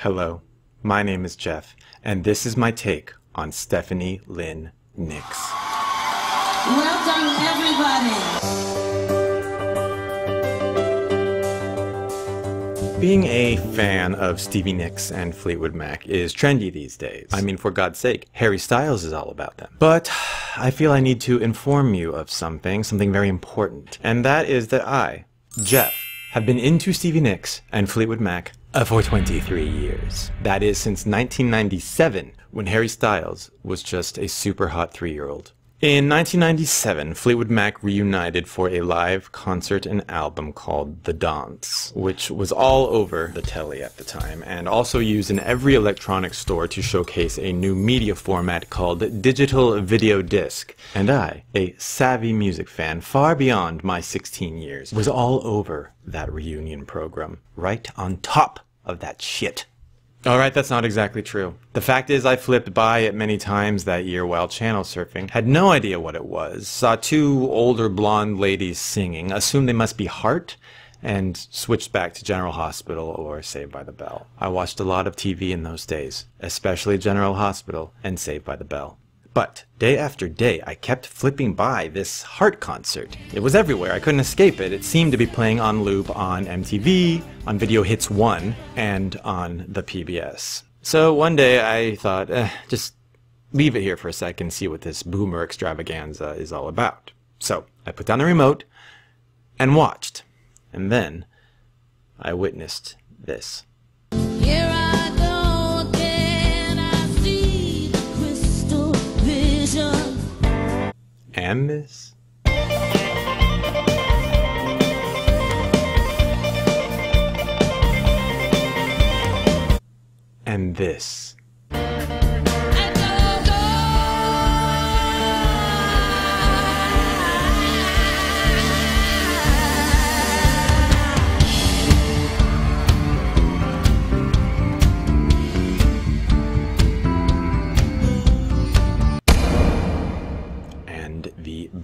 Hello, my name is Jeff, and this is my take on Stephanie Lynn Nicks. Welcome, everybody. Being a fan of Stevie Nicks and Fleetwood Mac is trendy these days. I mean, for God's sake, Harry Styles is all about them. But I feel I need to inform you of something, something very important. And that is that I, Jeff, have been into Stevie Nicks and Fleetwood Mac uh, for 23 years. That is since 1997, when Harry Styles was just a super hot three-year-old. In 1997, Fleetwood Mac reunited for a live concert and album called The Dance, which was all over the telly at the time, and also used in every electronic store to showcase a new media format called digital video disc. And I, a savvy music fan far beyond my 16 years, was all over that reunion program, right on top of that shit. Alright, that's not exactly true. The fact is I flipped by it many times that year while channel surfing, had no idea what it was, saw two older blonde ladies singing, assumed they must be Heart, and switched back to General Hospital or Saved by the Bell. I watched a lot of TV in those days, especially General Hospital and Saved by the Bell. But day after day, I kept flipping by this Heart concert. It was everywhere. I couldn't escape it. It seemed to be playing on loop on MTV, on Video Hits 1, and on the PBS. So one day I thought, eh, just leave it here for a second, see what this boomer extravaganza is all about. So I put down the remote and watched. And then I witnessed this. And this. And this.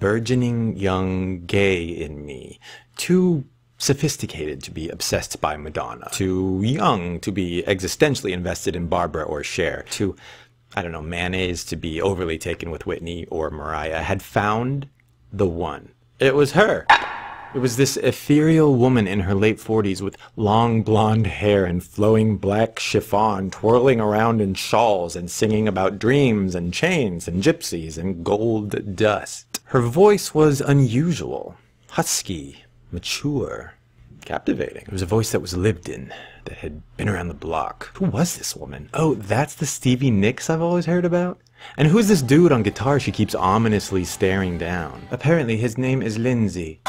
Burgeoning young gay in me, too sophisticated to be obsessed by Madonna, too young to be existentially invested in Barbara or Cher, too, I don't know, mayonnaise to be overly taken with Whitney or Mariah, had found the one. It was her. It was this ethereal woman in her late 40s with long blonde hair and flowing black chiffon twirling around in shawls and singing about dreams and chains and gypsies and gold dust. Her voice was unusual, husky, mature, captivating. It was a voice that was lived in, that had been around the block. Who was this woman? Oh, that's the Stevie Nicks I've always heard about? And who's this dude on guitar she keeps ominously staring down? Apparently his name is Lindsey.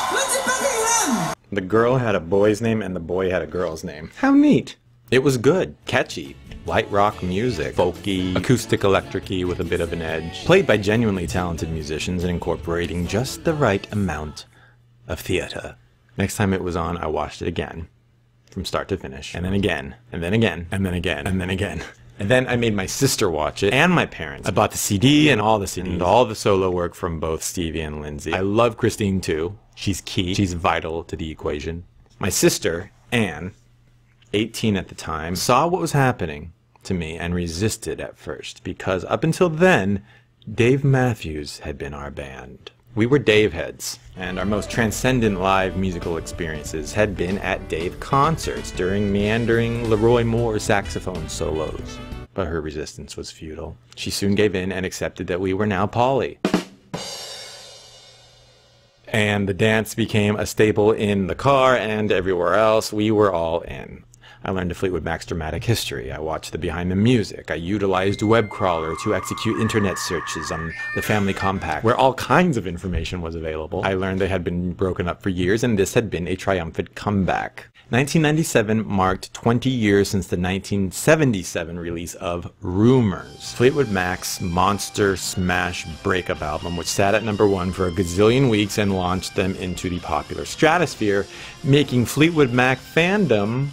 The girl had a boy's name and the boy had a girl's name. How neat. It was good, catchy, light rock music, folky, acoustic electricy with a bit of an edge, played by genuinely talented musicians and incorporating just the right amount of theater. Next time it was on, I watched it again, from start to finish, and then again, and then again, and then again, and then again. And then I made my sister watch it, and my parents. I bought the CD and all the CDs, and all the solo work from both Stevie and Lindsey. I love Christine too. She's key. She's vital to the equation. My sister, Anne, 18 at the time, saw what was happening to me and resisted at first because up until then, Dave Matthews had been our band. We were Dave heads, and our most transcendent live musical experiences had been at Dave concerts during meandering LeRoi Moore saxophone solos. But her resistance was futile. She soon gave in and accepted that we were now Polly and the dance became a staple in the car and everywhere else. We were all in. I learned of Fleetwood Mac's dramatic history. I watched the behind the music. I utilized WebCrawler to execute internet searches on the Family Compact, where all kinds of information was available. I learned they had been broken up for years, and this had been a triumphant comeback. 1997 marked 20 years since the 1977 release of Rumors, Fleetwood Mac's monster smash breakup album, which sat at number one for a gazillion weeks and launched them into the popular stratosphere, making Fleetwood Mac fandom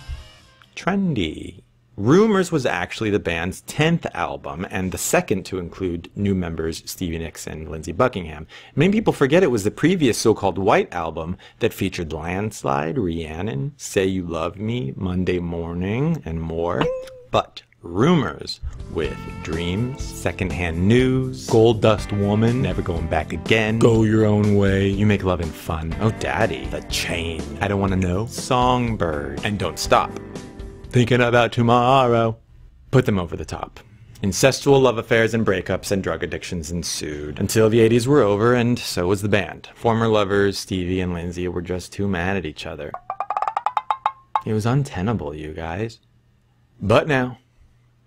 trendy. Rumors was actually the band's 10th album and the second to include new members Stevie Nicks and Lindsey Buckingham. Many people forget it was the previous so-called White album that featured Landslide, Rhiannon, Say You Love Me, Monday Morning, and more. But rumors with Dreams, Secondhand News, Gold Dust Woman, Never Going Back Again, Go Your Own Way, You Make Loving Fun, Oh Daddy, The Chain, I Don't Wanna Know, Songbird, and Don't Stop. Thinking about tomorrow. Put them over the top. Incestual love affairs and breakups and drug addictions ensued until the 80s were over, and so was the band. Former lovers Stevie and Lindsey were just too mad at each other. It was untenable, you guys. But now,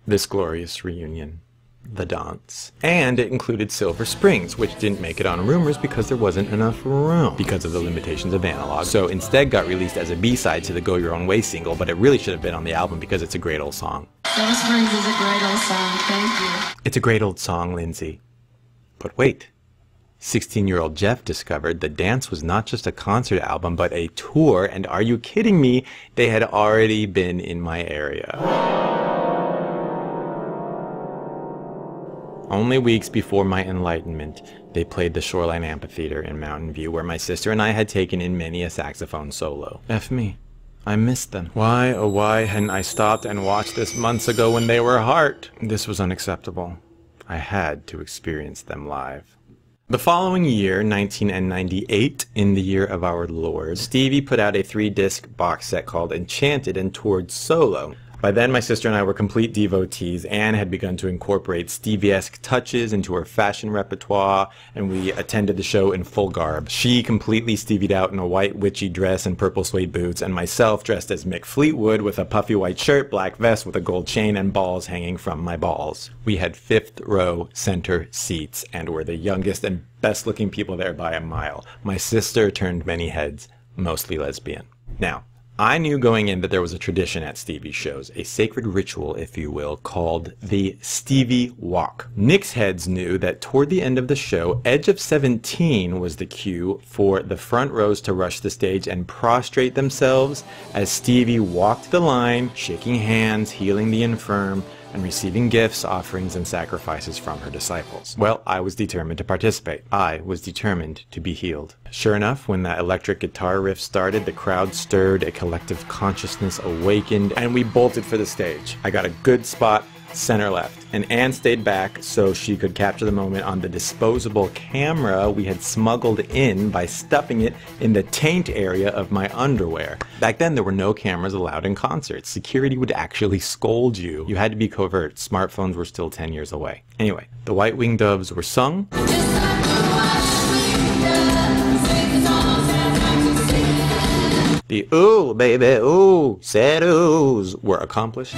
this glorious reunion. The dance. And it included Silver Springs, which didn't make it on Rumors because there wasn't enough room because of the limitations of analog. So instead got released as a B-side to the Go Your Own Way single, but it really should have been on the album because it's a great old song. Silver Springs is a great old song. Thank you. It's a great old song, Lindsey. But wait. 16 year old Jeff discovered the dance was not just a concert album, but a tour, and are you kidding me? They had already been in my area. Only weeks before my enlightenment, they played the Shoreline Amphitheater in Mountain View, where my sister and I had taken in many a saxophone solo. F me. I missed them. Why, oh why hadn't I stopped and watched this months ago when they were heart? This was unacceptable. I had to experience them live. The following year, 1998, in the year of our Lord, Stevie put out a three-disc box set called Enchanted and toured solo. By then, my sister and I were complete devotees. Anne had begun to incorporate Stevie-esque touches into her fashion repertoire, and we attended the show in full garb. She completely Stevied out in a white witchy dress and purple suede boots, and myself dressed as Mick Fleetwood with a puffy white shirt, black vest with a gold chain, and balls hanging from my balls. We had fifth row center seats, and were the youngest and best looking people there by a mile. My sister turned many heads, mostly lesbian. Now, I knew going in that there was a tradition at Stevie's shows, a sacred ritual, if you will, called the Stevie Walk. Nick's heads knew that toward the end of the show, Edge of 17 was the cue for the front rows to rush the stage and prostrate themselves as Stevie walked the line, shaking hands, healing the infirm, and receiving gifts, offerings, and sacrifices from her disciples. Well, I was determined to participate. I was determined to be healed. Sure enough, when that electric guitar riff started, the crowd stirred, a collective consciousness awakened, and we bolted for the stage. I got a good spot center left. And Anne stayed back so she could capture the moment on the disposable camera we had smuggled in by stuffing it in the taint area of my underwear. Back then, there were no cameras allowed in concerts. Security would actually scold you. You had to be covert. Smartphones were still 10 years away. Anyway, the White Winged Doves were sung. The ooh, baby, ooh, sad oohs were accomplished.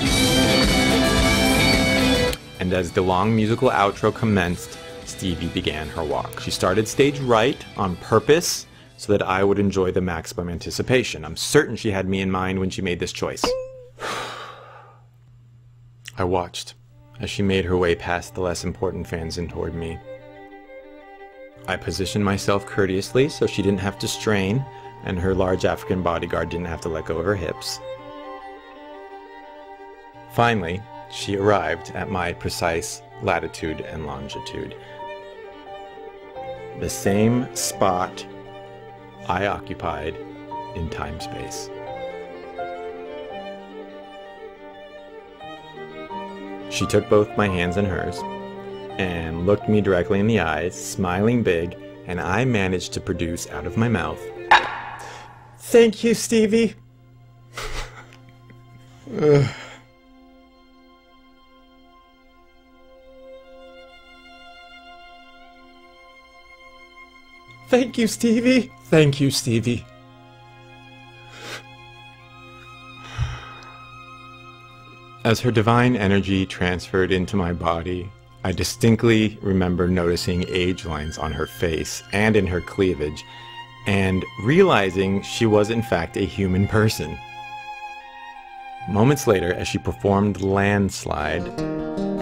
And as the long musical outro commenced, Stevie began her walk. She started stage right on purpose so that I would enjoy the maximum anticipation. I'm certain she had me in mind when she made this choice. I watched as she made her way past the less important fans and toward me. I positioned myself courteously so she didn't have to strain, and her large African bodyguard didn't have to let go of her hips. Finally, she arrived at my precise latitude and longitude. The same spot I occupied in time space. She took both my hands in hers and looked me directly in the eyes, smiling big, and I managed to produce out of my mouth, Thank you, Stevie. Ugh. Thank you, Stevie. Thank you, Stevie. As her divine energy transferred into my body, I distinctly remember noticing age lines on her face and in her cleavage, and realizing she was in fact a human person. Moments later, as she performed Landslide,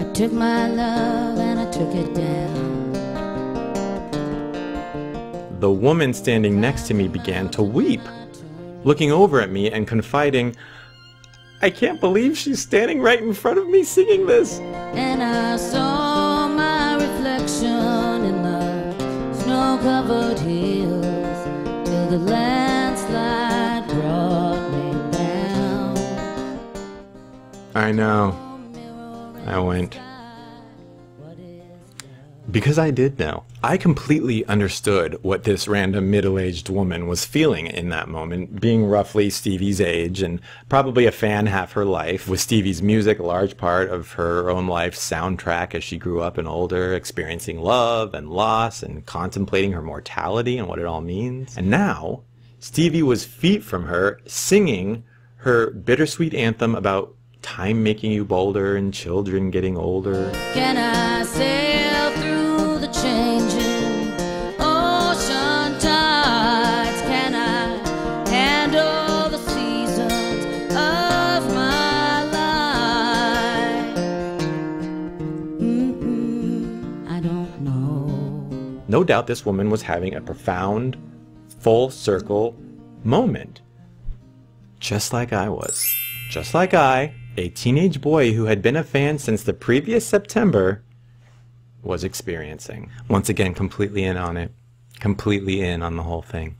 I took my love and I took it down. The woman standing next to me began to weep, looking over at me and confiding, I can't believe she's standing right in front of me singing this. And I saw my reflection in the snow covered hills till the landslide brought me down. I know. I went, because I did know. I completely understood what this random middle aged woman was feeling in that moment, being roughly Stevie's age and probably a fan half her life, with Stevie's music a large part of her own life's soundtrack as she grew up and older, experiencing love and loss and contemplating her mortality and what it all means. And now, Stevie was feet from her, singing her bittersweet anthem about time making you bolder and children getting older. Can I No doubt this woman was having a profound, full circle moment. Just like I was. Just like I, a teenage boy who had been a fan since the previous September, was experiencing. Once again, completely in on it. Completely in on the whole thing.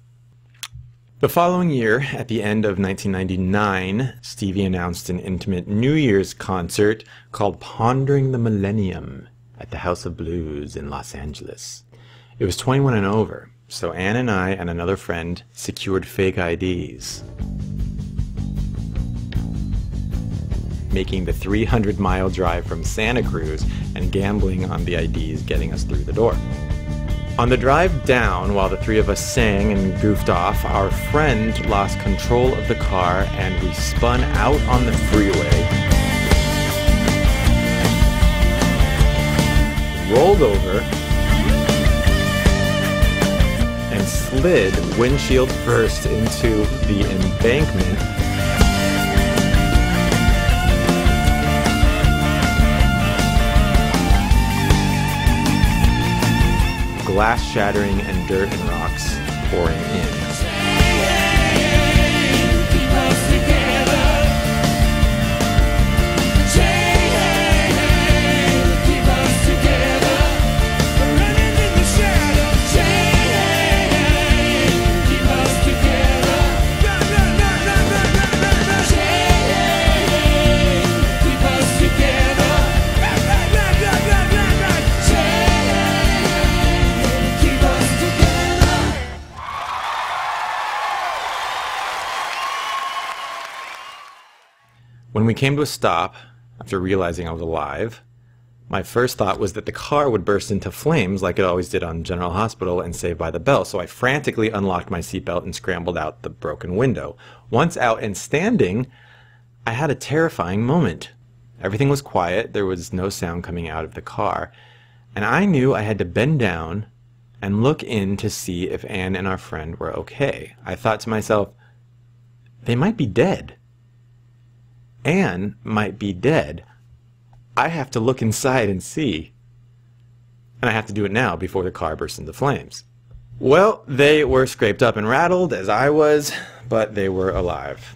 The following year, at the end of 1999, Stevie announced an intimate New Year's concert called Pondering the Millennium at the House of Blues in Los Angeles. It was 21 and over, so Anne and I and another friend secured fake IDs. Making the 300 mile drive from Santa Cruz and gambling on the IDs getting us through the door. On the drive down, while the three of us sang and goofed off, our friend lost control of the car and we spun out on the freeway. Rolled over slid windshield first into the embankment. Glass shattering and dirt and rocks pouring in. When we came to a stop, after realizing I was alive, my first thought was that the car would burst into flames like it always did on General Hospital and Saved by the Bell, so I frantically unlocked my seatbelt and scrambled out the broken window. Once out and standing, I had a terrifying moment. Everything was quiet, there was no sound coming out of the car, and I knew I had to bend down and look in to see if Anne and our friend were okay. I thought to myself, they might be dead. Anne might be dead. I have to look inside and see. And I have to do it now before the car bursts into flames. Well, they were scraped up and rattled, as I was, but they were alive,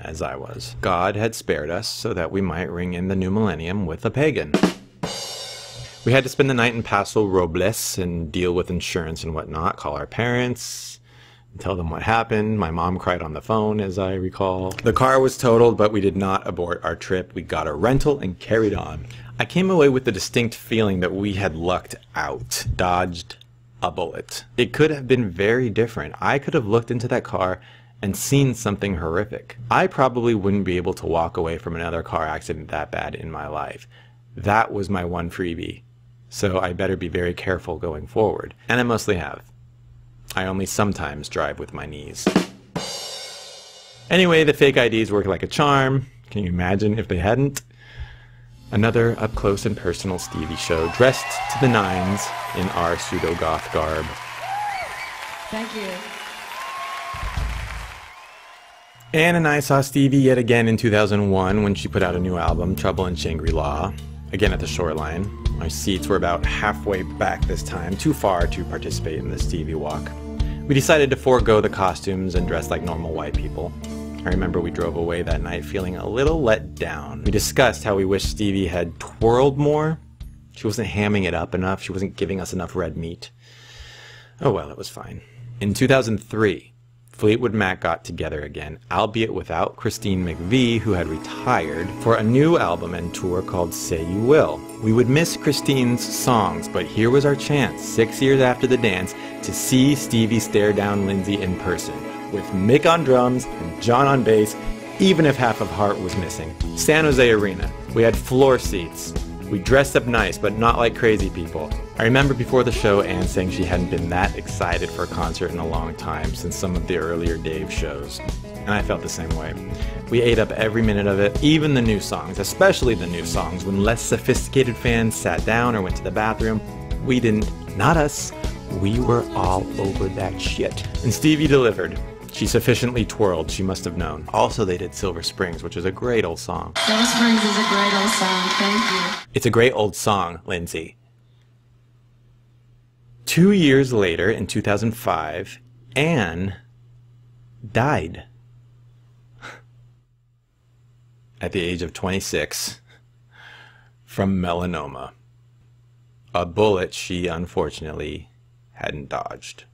as I was. God had spared us so that we might ring in the new millennium with a pagan. We had to spend the night in Paso Robles and deal with insurance and whatnot, call our parents, tell them what happened. My mom cried on the phone, as I recall. The car was totaled, but we did not abort our trip. We got a rental and carried on. I came away with the distinct feeling that we had lucked out, dodged a bullet. It could have been very different. I could have looked into that car and seen something horrific. I probably wouldn't be able to walk away from another car accident that bad in my life. That was my one freebie. So I better be very careful going forward. And I mostly have. I only sometimes drive with my knees. Anyway, the fake IDs work like a charm. Can you imagine if they hadn't? Another up close and personal Stevie show, dressed to the nines in our pseudo goth garb. Thank you. Anne and I saw Stevie yet again in 2001 when she put out a new album, Trouble in Shangri La, again at the shoreline. Our seats were about halfway back this time, too far to participate in the Stevie walk. We decided to forego the costumes and dress like normal white people. I remember we drove away that night feeling a little let down. We discussed how we wished Stevie had twirled more. She wasn't hamming it up enough, she wasn't giving us enough red meat. Oh well, it was fine. In 2003, Fleetwood Mac got together again, albeit without Christine McVie, who had retired, for a new album and tour called Say You Will. We would miss Christine's songs, but here was our chance, six years after the dance, to see Stevie stare down Lindsey in person, with Mick on drums and John on bass, even if half of Heart was missing. San Jose Arena. We had floor seats. We dressed up nice, but not like crazy people. I remember before the show Anne saying she hadn't been that excited for a concert in a long time since some of the earlier Dave shows. And I felt the same way. We ate up every minute of it, even the new songs, especially the new songs. When less sophisticated fans sat down or went to the bathroom, we didn't, not us, we were all over that shit. And Stevie delivered. She sufficiently twirled, she must have known. Also, they did Silver Springs, which is a great old song. Silver Springs is a great old song. Thank you. It's a great old song, Lindsey. Two years later, in 2005, Anne died. At the age of 26, from melanoma. A bullet she unfortunately hadn't dodged.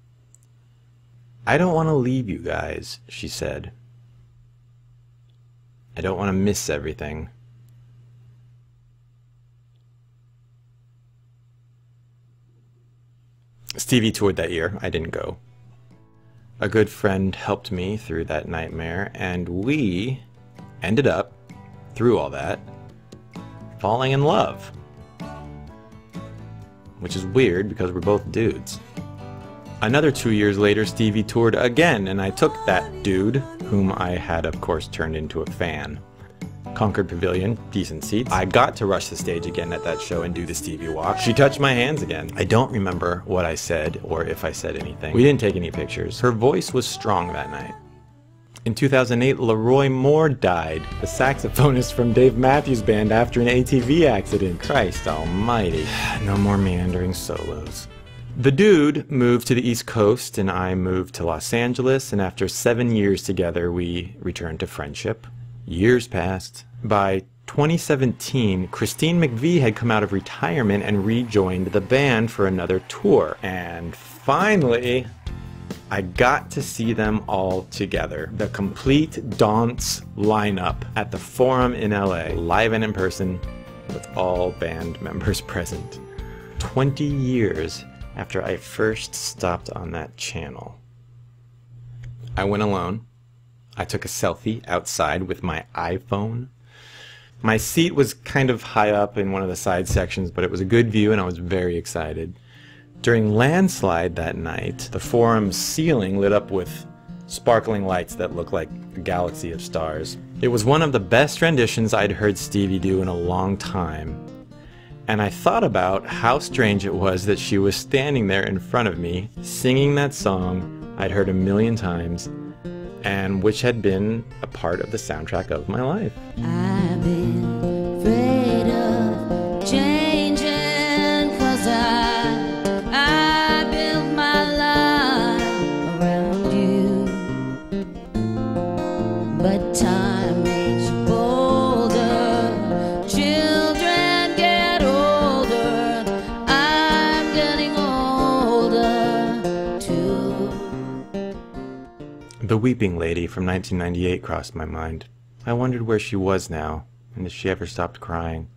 I don't want to leave you guys, she said. I don't want to miss everything. Stevie toured that year. I didn't go. A good friend helped me through that nightmare, and we ended up, through all that, falling in love. Which is weird because we're both dudes. Another two years later, Stevie toured again, and I took that dude, whom I had of course turned into a fan. Concord Pavilion, decent seats. I got to rush the stage again at that show and do the Stevie walk. She touched my hands again. I don't remember what I said or if I said anything. We didn't take any pictures. Her voice was strong that night. In 2008, LeRoi Moore died, the saxophonist from Dave Matthews Band after an ATV accident. Christ almighty. No more meandering solos. The dude moved to the East Coast and I moved to Los Angeles, and after seven years together, we returned to friendship. Years passed. By 2017, Christine McVie had come out of retirement and rejoined the band for another tour. And finally, I got to see them all together. The complete dance lineup at the Forum in LA, live and in person, with all band members present. 20 years after I first stopped on that channel. I went alone. I took a selfie outside with my iPhone. My seat was kind of high up in one of the side sections, but it was a good view and I was very excited. During landslide that night, the forum's ceiling lit up with sparkling lights that looked like a galaxy of stars. It was one of the best renditions I'd heard Stevie do in a long time, and I thought about how strange it was that she was standing there in front of me, singing that song I'd heard a million times, and which had been a part of the soundtrack of my life. The Weeping Lady from 1998 crossed my mind. I wondered where she was now, and if she ever stopped crying.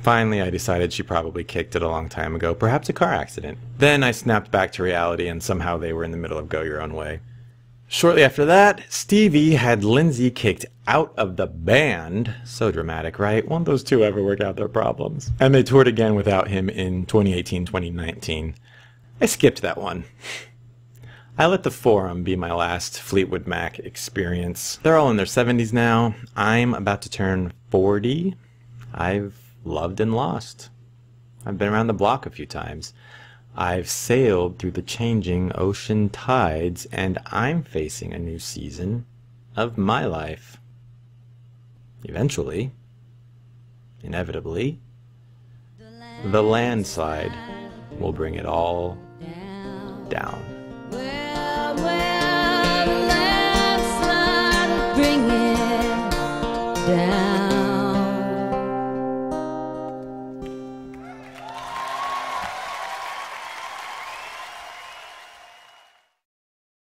Finally, I decided she probably kicked it a long time ago, perhaps a car accident. Then I snapped back to reality, and somehow they were in the middle of Go Your Own Way. Shortly after that, Stevie had Lindsey kicked out of the band. So dramatic, right? Won't those two ever work out their problems? And they toured again without him in 2018 2019. I skipped that one. I let the Forum be my last Fleetwood Mac experience. They're all in their 70s now. I'm about to turn 40. I've loved and lost. I've been around the block a few times. I've sailed through the changing ocean tides, and I'm facing a new season of my life. Eventually, inevitably, the landslide will bring it all down. down.